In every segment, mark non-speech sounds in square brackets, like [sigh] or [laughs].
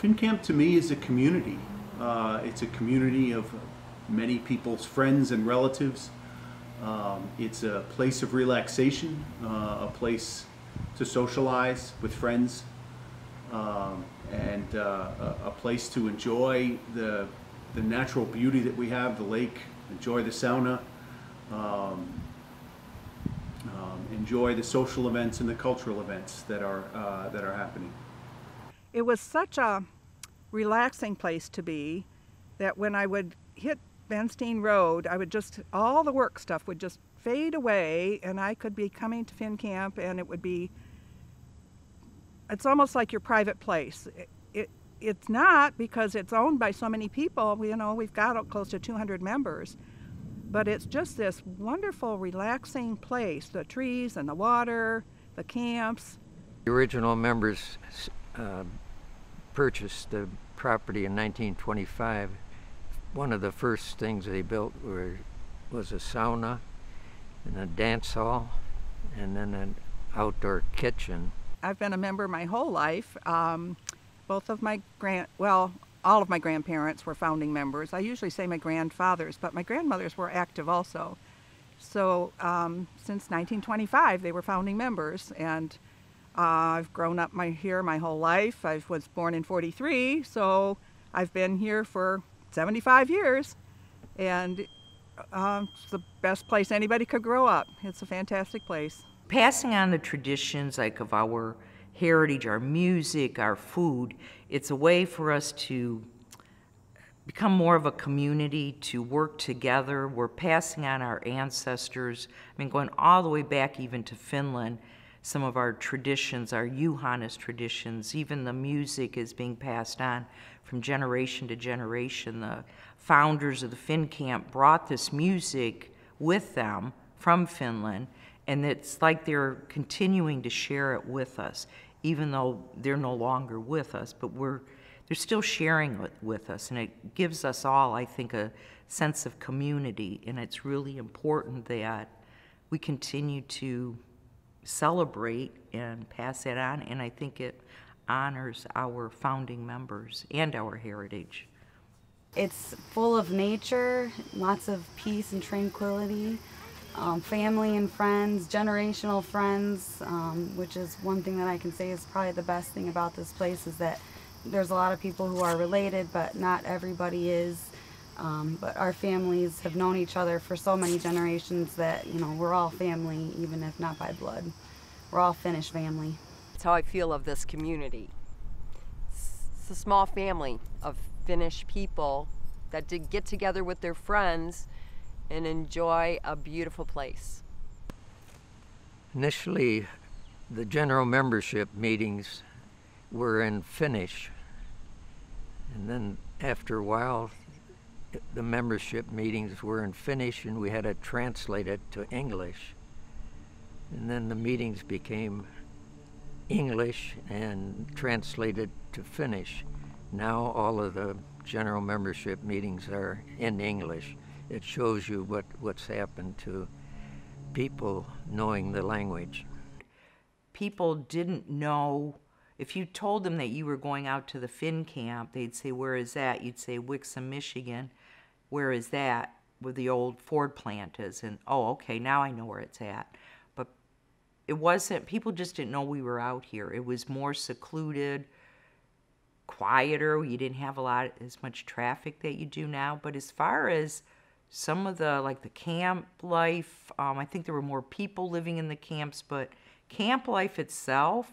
FinCamp to me is a community. Uh, it's a community of many people's friends and relatives. Um, it's a place of relaxation, uh, a place to socialize with friends, um, and uh, a, a place to enjoy the, the natural beauty that we have, the lake, enjoy the sauna, um, um, enjoy the social events and the cultural events that are, uh, that are happening. It was such a relaxing place to be that when I would hit Benstein Road, I would just, all the work stuff would just fade away and I could be coming to Finn Camp and it would be, it's almost like your private place. It, it, it's not because it's owned by so many people. You know, we've got close to 200 members. But it's just this wonderful, relaxing place the trees and the water, the camps. The original members uh, purchased the property in 1925. One of the first things they built were, was a sauna and a dance hall and then an outdoor kitchen. I've been a member my whole life. Um, both of my grand, well, all of my grandparents were founding members. I usually say my grandfathers, but my grandmothers were active also. So um, since 1925, they were founding members, and uh, I've grown up my, here my whole life. I was born in 43, so I've been here for 75 years, and uh, it's the best place anybody could grow up. It's a fantastic place. Passing on the traditions like of our heritage, our music, our food. It's a way for us to become more of a community, to work together. We're passing on our ancestors. I mean, going all the way back even to Finland, some of our traditions, our Juhannus traditions, even the music is being passed on from generation to generation. The founders of the Finn camp brought this music with them from Finland, and it's like they're continuing to share it with us even though they're no longer with us, but we're, they're still sharing it with us. And it gives us all, I think, a sense of community. And it's really important that we continue to celebrate and pass it on. And I think it honors our founding members and our heritage. It's full of nature, lots of peace and tranquility um, family and friends, generational friends, um, which is one thing that I can say is probably the best thing about this place is that there's a lot of people who are related, but not everybody is. Um, but our families have known each other for so many generations that, you know, we're all family, even if not by blood. We're all Finnish family. That's how I feel of this community. It's a small family of Finnish people that did get together with their friends and enjoy a beautiful place. Initially, the general membership meetings were in Finnish, and then after a while, the membership meetings were in Finnish, and we had to translate it to English. And then the meetings became English and translated to Finnish. Now all of the general membership meetings are in English it shows you what, what's happened to people knowing the language. People didn't know, if you told them that you were going out to the Finn camp, they'd say, Where is that? You'd say, Wixom, Michigan. Where is that? Where the old Ford plant is. And, oh, okay, now I know where it's at. But it wasn't, people just didn't know we were out here. It was more secluded, quieter. You didn't have a lot, as much traffic that you do now. But as far as some of the like the camp life um, i think there were more people living in the camps but camp life itself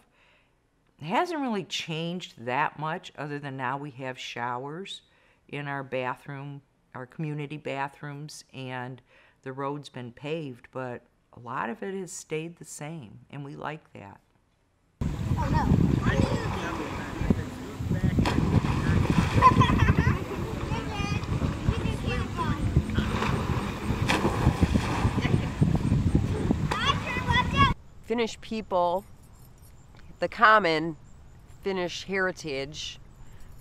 hasn't really changed that much other than now we have showers in our bathroom our community bathrooms and the road's been paved but a lot of it has stayed the same and we like that. Oh no Finnish people, the common Finnish heritage,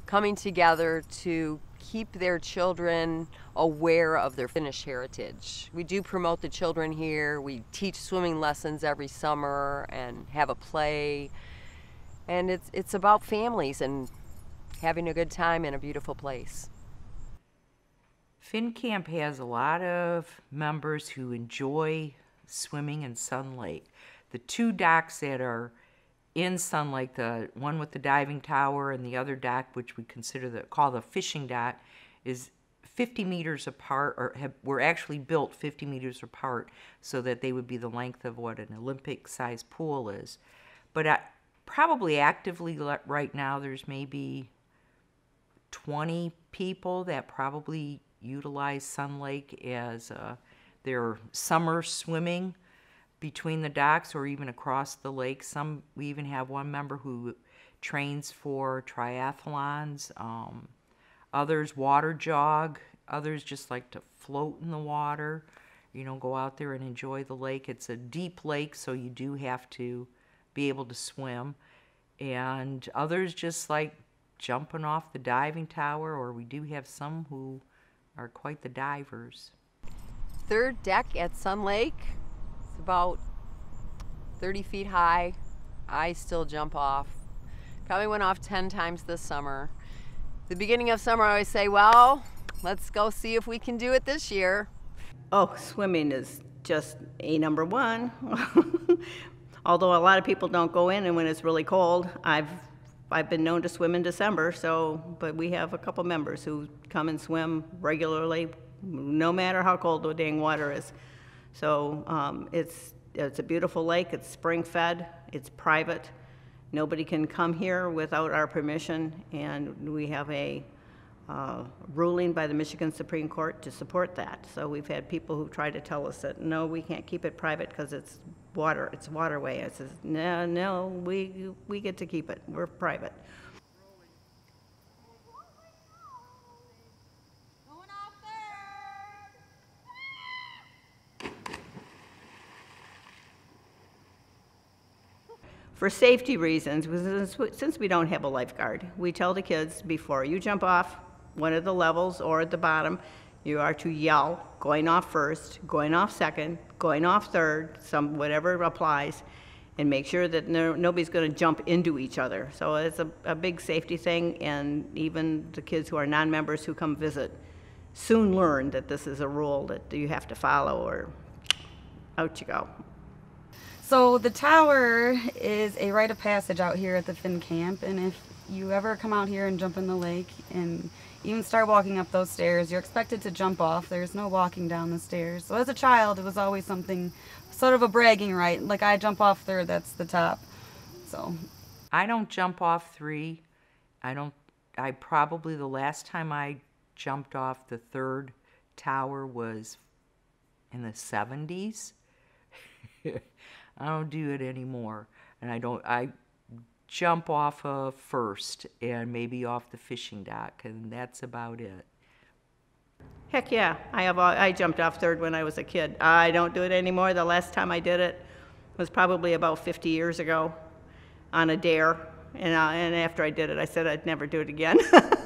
coming together to keep their children aware of their Finnish heritage. We do promote the children here. We teach swimming lessons every summer and have a play. And it's it's about families and having a good time in a beautiful place. FinCamp has a lot of members who enjoy swimming in Sun Lake. The two docks that are in Sun Lake, the one with the diving tower and the other dock, which we consider the call the fishing dock, is 50 meters apart, or have, were actually built 50 meters apart, so that they would be the length of what an Olympic-sized pool is. But probably actively right now, there's maybe 20 people that probably utilize Sun Lake as uh, their summer swimming between the docks or even across the lake. Some we even have one member who trains for triathlons. Um, others water jog. Others just like to float in the water. You know, go out there and enjoy the lake. It's a deep lake, so you do have to be able to swim. And others just like jumping off the diving tower, or we do have some who are quite the divers. Third deck at Sun Lake. About 30 feet high. I still jump off. Probably went off 10 times this summer. The beginning of summer, I always say, well, let's go see if we can do it this year. Oh, swimming is just a number one. [laughs] Although a lot of people don't go in, and when it's really cold, I've I've been known to swim in December. So, but we have a couple members who come and swim regularly, no matter how cold the dang water is. So um, it's it's a beautiful lake. It's spring fed. It's private. Nobody can come here without our permission, and we have a uh, ruling by the Michigan Supreme Court to support that. So we've had people who try to tell us that, no, we can't keep it private because it's water, it's waterway. I says, no, no, we, we get to keep it. We're private. For safety reasons, since- we don't have a lifeguard, we tell the kids before you jump off one of the levels or at the bottom, you are to yell, going off first, going off second, going off third, some, whatever applies, and make sure that no, nobody's gonna jump into each other. So it's a, a big safety thing, and even the kids who are non-members who come visit soon learn that this is a rule that you have to follow, or out you go. So the tower is a rite of passage out here at the Finn Camp, and if you ever come out here and jump in the lake and even start walking up those stairs, you're expected to jump off. There's no walking down the stairs. So as a child, it was always something, sort of a bragging right. Like I jump off third, that's the top. So I don't jump off three. I don't. I probably the last time I jumped off the third tower was in the 70s. [laughs] I don't do it anymore, and I don't. I jump off of first and maybe off the fishing dock, and that's about it. Heck yeah, I have, all- I jumped off third when I was a kid. I don't do it anymore. The last time I did it was probably about 50 years ago on a dare. And, uh, and after I did it, I said I'd never do it again. [laughs]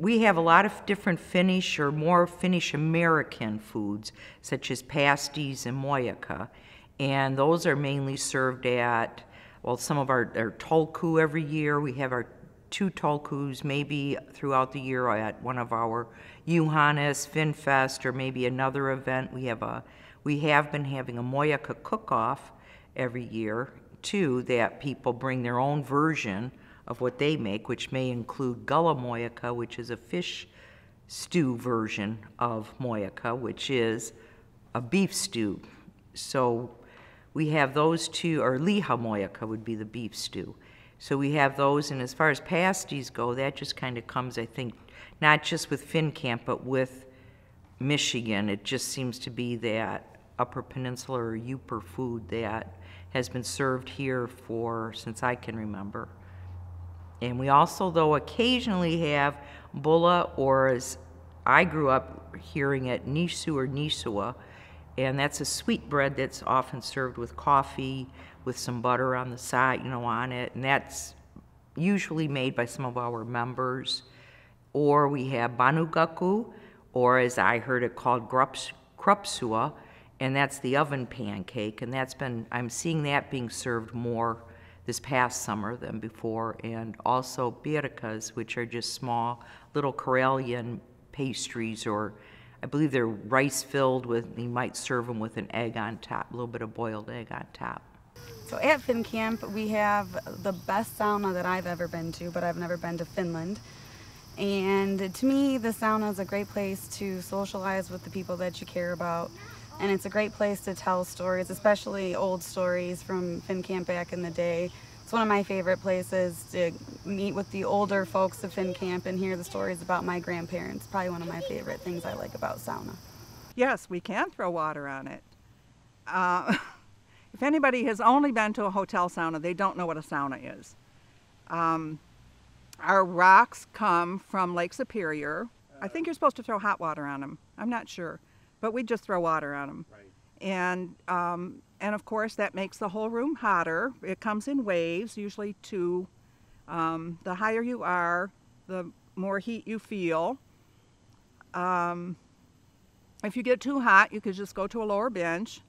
We have a lot of different Finnish or more Finnish American foods, such as pasties and mojakka. And those are mainly served at, well, some of our, our tolku every year. We have our two tolkus maybe throughout the year at one of our Juhannus, Finfest, or maybe another event. We have a, we have been having a mojakka cook-off every year, too, that people bring their own version of what they make, which may include kala mojakka, which is a fish stew version of mojakka, which is a beef stew. So we have those two, or liha mojakka would be the beef stew. So we have those, and as far as pasties go, that just kind of comes, I think, not just with FinCamp, but with Michigan. It just seems to be that Upper Peninsula or Yooper food that has been served here for, since I can remember. And we also, though, occasionally have bulla, or as I grew up hearing it, nisu or nisua, And that's a sweet bread that's often served with coffee, with some butter on the side, you know, on it. And that's usually made by some of our members. Or we have pannukakku, or as I heard it called, grups, krupsua, and that's the oven pancake. And that's been, I'm seeing that being served more this past summer than before. And also birkas, which are just small little Karelian pastries, or I believe they're rice filled with, you might serve them with an egg on top, a little bit of boiled egg on top. So at Finn Camp, we have the best sauna that I've ever been to, but I've never been to Finland. And to me, the sauna is a great place to socialize with the people that you care about. And it's a great place to tell stories, especially old stories from Finn Camp back in the day. It's one of my favorite places to meet with the older folks of Finn Camp and hear the stories about my grandparents. Probably one of my favorite things I like about sauna. Yes, we can throw water on it. Uh, [laughs] if anybody has only been to a hotel sauna, they don't know what a sauna is. Um, our rocks come from Lake Superior. I think you're supposed to throw hot water on them. I'm not sure, but we just throw water on them. Right. And um, and of course that makes the whole room hotter. It comes in waves, usually two. Um, the higher you are, the more heat you feel. Um, if you get too hot, you could just go to a lower bench,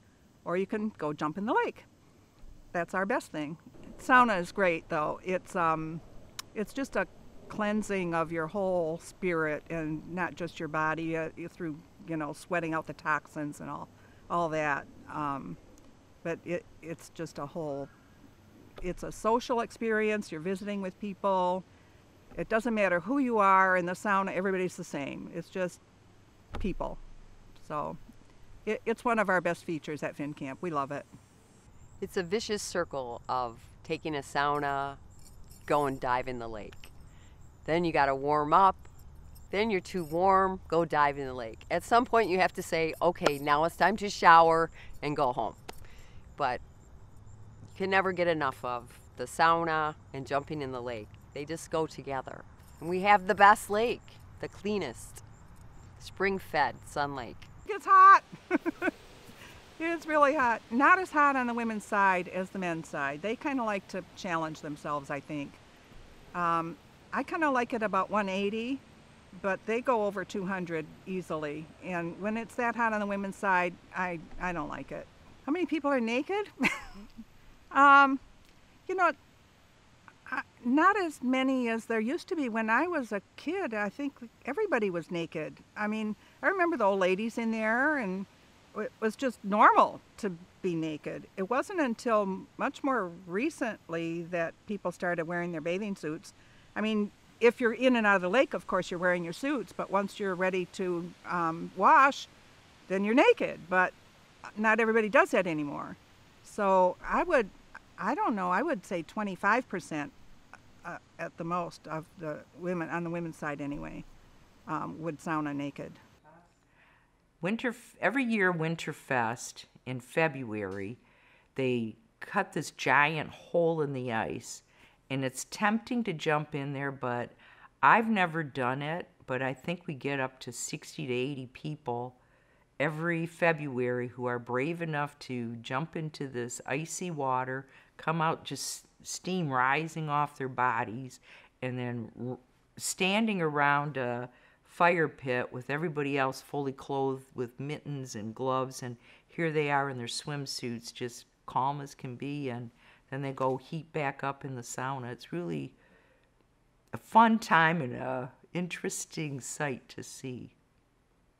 or you can go jump in the lake. That's our best thing. Sauna is great though. It's um, it's just a cleansing of your whole spirit and not just your body uh, through you know sweating out the toxins and all all that. Um, but it it's just a whole. It's a social experience. You're visiting with people. It doesn't matter who you are in the sauna. Everybody's the same. It's just people. So it, it's one of our best features at Finn Camp. We love it. It's a vicious circle of taking a sauna, go and dive in the lake. Then you got to warm up. Then you're too warm, go dive in the lake. At some point, you have to say, okay, now it's time to shower and go home. But you can never get enough of the sauna and jumping in the lake. They just go together. And we have the best lake, the cleanest, spring fed Sun Lake. It's hot. [laughs] it's really hot. Not as hot on the women's side as the men's side. They kind of like to challenge themselves, I think. Um, I kind of like it about 180, but they go over 200 easily. And when it's that hot on the women's side, I, I don't like it. How many people are naked? [laughs] um, you know, not as many as there used to be when I was a kid. I think everybody was naked. I mean, I remember the old ladies in there, and it was just normal to be naked. It wasn't until much more recently that people started wearing their bathing suits. I mean, if you're in and out of the lake, of course, you're wearing your suits, but once you're ready to um, wash, then you're naked. But not everybody does that anymore. So I would, I don't know, I would say 25% uh, at the most of the women, on the women's side anyway, um, would sauna naked. Winter every year Winterfest in February, they cut this giant hole in the ice, and it's tempting to jump in there, but I've never done it. But I think we get up to 60 to 80 people every February who are brave enough to jump into this icy water, come out just steam rising off their bodies, and then standing around a fire pit with everybody else fully clothed with mittens and gloves, and here they are in their swimsuits, just calm as can be, and then they go heat back up in the sauna. It's really a fun time and a interesting sight to see.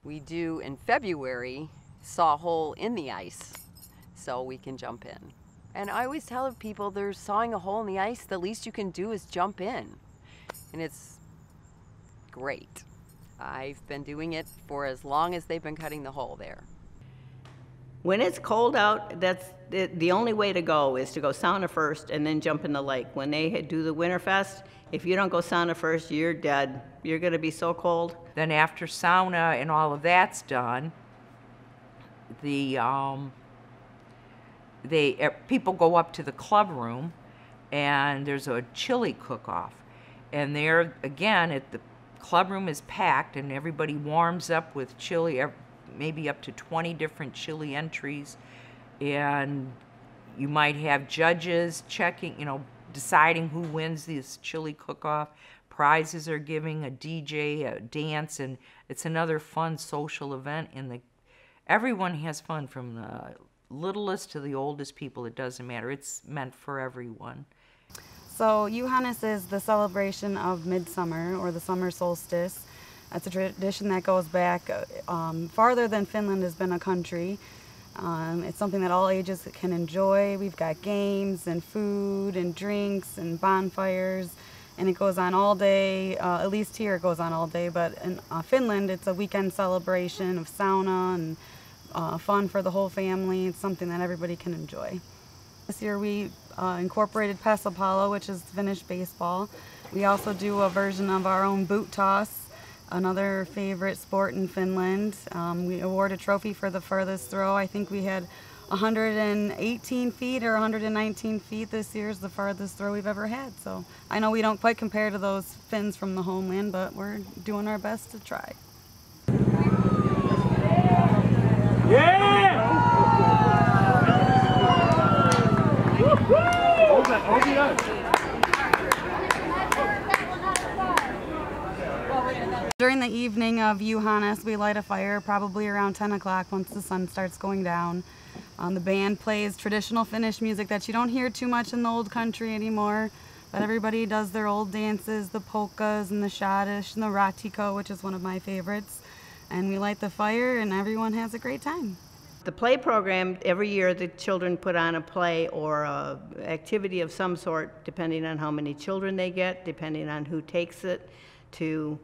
We do in February saw a hole in the ice so we can jump in. And I always tell people there's sawing a hole in the ice, the least you can do is jump in. And it's great. I've been doing it for as long as they've been cutting the hole there. When it's cold out, that's the, the only way to go is to go sauna first and then jump in the lake. When they do the Winterfest, if you don't go sauna first, you're dead. You're going to be so cold. Then after sauna and all of that's done, the um, they eh, people go up to the club room, and there's a chili cook-off, and there again at the club room is packed, and everybody warms up with chili. Maybe up to 20 different chili entries. And you might have judges checking, you know, deciding who wins this chili cook-off. Prizes are giving a DJ, a dance, and it's another fun social event. And the everyone has fun from the littlest to the oldest people. It doesn't matter. It's meant for everyone. So Juhannus is the celebration of midsummer or the summer solstice. That's a tradition that goes back uh, um, farther than Finland has been a country. Um, it's something that all ages can enjoy. We've got games and food and drinks and bonfires, and it goes on all day. Uh, at least here it goes on all day, but in uh, Finland it's a weekend celebration of sauna and uh, fun for the whole family. It's something that everybody can enjoy. This year we uh, incorporated Pesapallo, which is Finnish baseball. We also do a version of our own boot toss, another favorite sport in Finland. Um, we award a trophy for the furthest throw. I think we had 118 feet or 119 feet this year is the farthest throw we've ever had. So I know we don't quite compare to those Finns from the homeland, but we're doing our best to try. During the evening of Juhannus, we light a fire probably around 10 o'clock once the sun starts going down. Um, the band plays traditional Finnish music that you don't hear too much in the old country anymore, but everybody does their old dances, the polkas and the schottische and the ratiko, which is one of my favorites. And we light the fire and everyone has a great time. The play program, every year the children put on a play or a activity of some sort, depending on how many children they get, depending on who takes it to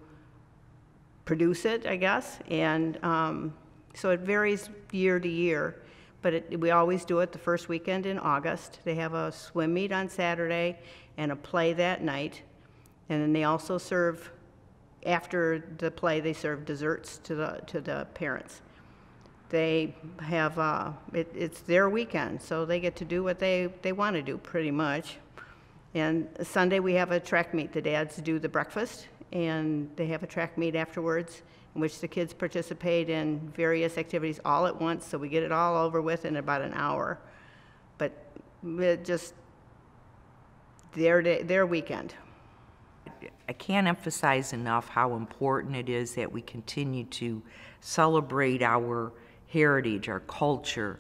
produce it, I guess. And um, so it varies year to year, but it, we always do it the first weekend in August. They have a swim meet on Saturday and a play that night. And then they also serve, after the play, they serve desserts to the, to the parents they have uh, it, it's their weekend, so they get to do what they, they want to do pretty much. And Sunday we have a track meet. The dads do the breakfast, and they have a track meet afterwards, in which the kids participate in various activities all at once. So we get it all over with in about an hour. But it just their day, their weekend. I can't emphasize enough how important it is that we continue to celebrate our heritage, our culture,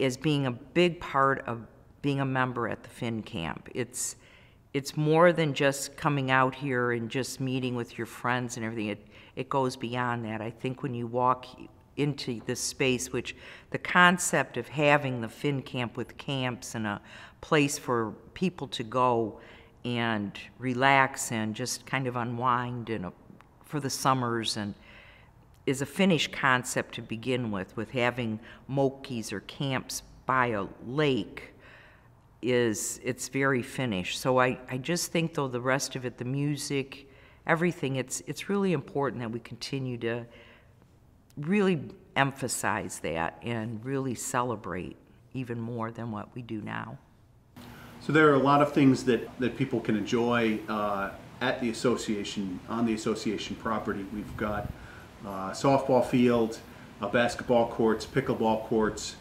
as being a big part of being a member at the Finn Camp. It's it's more than just coming out here and just meeting with your friends and everything. It it goes beyond that. I think when you walk into this space, which the concept of having the Finn Camp with camps and a place for people to go and relax and just kind of unwind and a, for the summers and is a Finnish concept to begin with, with having mokis or camps by a lake is it's very finished. So I, I just think though the rest of it, the music, everything, it's it's really important that we continue to really emphasize that and really celebrate even more than what we do now. So there are a lot of things that, that people can enjoy uh, at the association, on the association property. We've got uh, softball field, basketball courts, pickleball courts,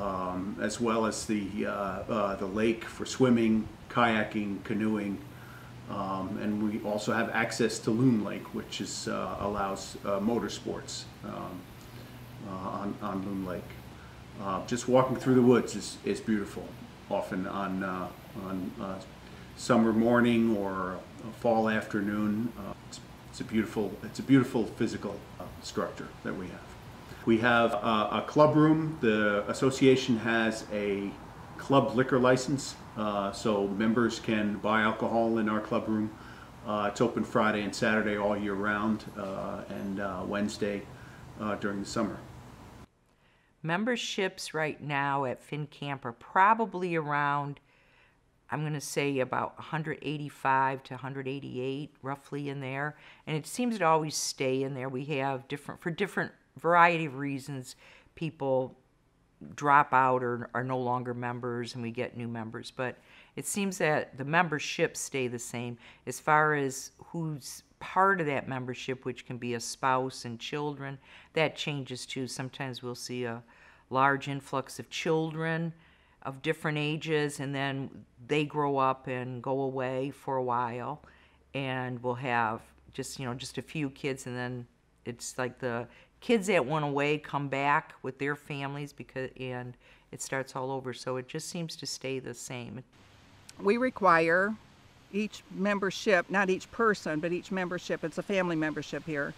um, as well as the, uh, uh, the lake for swimming, kayaking, canoeing. Um, and we also have access to Loon Lake, which is, uh, allows motorsports um, on, on Loon Lake. Just walking through the woods is, is beautiful, often on, on summer morning or a fall afternoon. Uh, it's, it's a beautiful, it's a beautiful physical uh, structure that we have. We have uh, a club room. The association has a club liquor license, uh, so members can buy alcohol in our club room. Uh, it's open Friday and Saturday all year round, uh, and uh, Wednesday uh, during the summer. Memberships right now at FinCamp are probably around, I'm going to say about 185 to 188, roughly in there. And it seems to always stay in there. We have different, for different variety of reasons, people drop out or are no longer members and we get new members. But It seems that the memberships stay the same as far as who's part of that membership, which can be a spouse and children. That changes too. Sometimes we'll see a large influx of children of different ages, and then they grow up and go away for a while, and we'll have just you know just a few kids, and then it's like the kids that went away come back with their families because and it starts all over. So it just seems to stay the same. we require each membership, not each person, but each membership, it's a family membership here,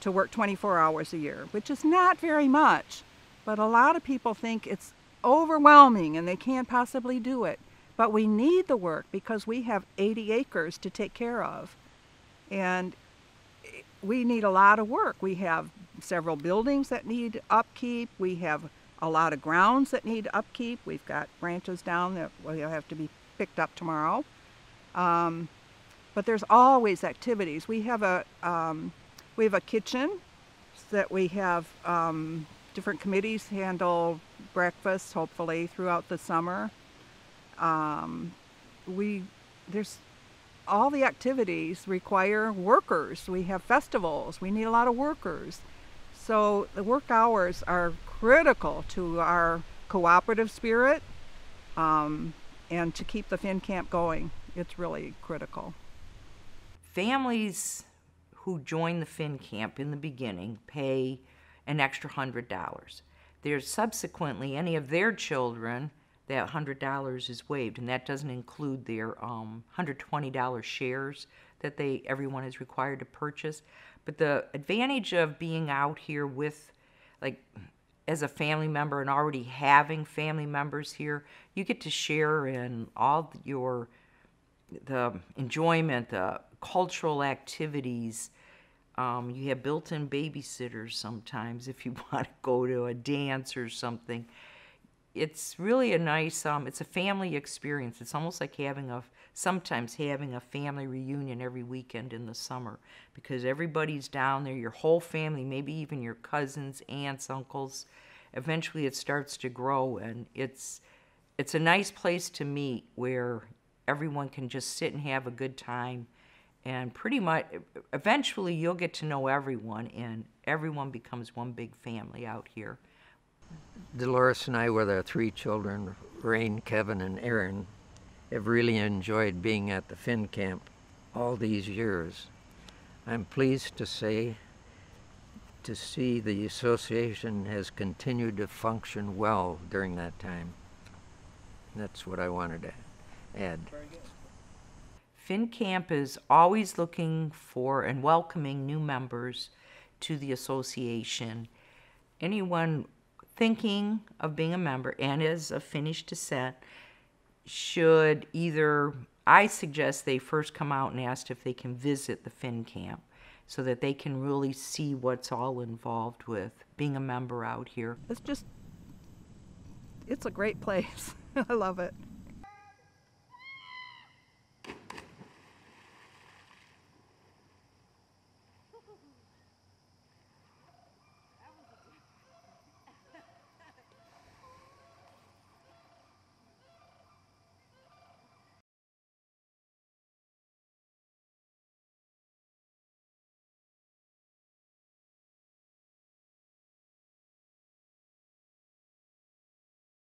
to work 24 hours a year, which is not very much. But a lot of people think it's overwhelming and they can't possibly do it. But we need the work because we have 80 acres to take care of. And we need a lot of work. We have several buildings that need upkeep. We have a lot of grounds that need upkeep. We've got branches down that will have to be picked up tomorrow. Um, but there's always activities. We have a um, we have a kitchen that we have um, different committees handle breakfast hopefully throughout the summer. Um, we there's all the activities require workers. We have festivals. We need a lot of workers. So the work hours are critical to our cooperative spirit um, and to keep the Finn Camp going. It's really critical. Families who join the Finn Camp in the beginning pay an extra hundred dollars. There's subsequently any of their children that hundred dollars is waived, and that doesn't include their um, hundred twenty dollar shares that they everyone is required to purchase. But the advantage of being out here with, like, as a family member and already having family members here, you get to share in all your the enjoyment, the cultural activities. Um, you have built-in babysitters sometimes if you [laughs] want to go to a dance or something. It's really a nice. Um, it's a family experience. It's almost like having a sometimes having a family reunion every weekend in the summer because everybody's down there. Your whole family, maybe even your cousins, aunts, uncles. Eventually, it starts to grow, and it's it's a nice place to meet where everyone can just sit and have a good time and pretty much eventually you'll get to know everyone and everyone becomes one big family out here Dolores and I, with our three children, Rain, Kevin, and Aaron, have really enjoyed being at the Finn Camp all these years. I'm pleased to say to see the association has continued to function well during that time. That's what I wanted to add. FinCamp is always looking for and welcoming new members to the association. Anyone thinking of being a member and is of Finnish descent should either, I suggest they first come out and ask if they can visit the FinCamp so that they can really see what's all involved with being a member out here. It's just, it's a great place. [laughs] I love it.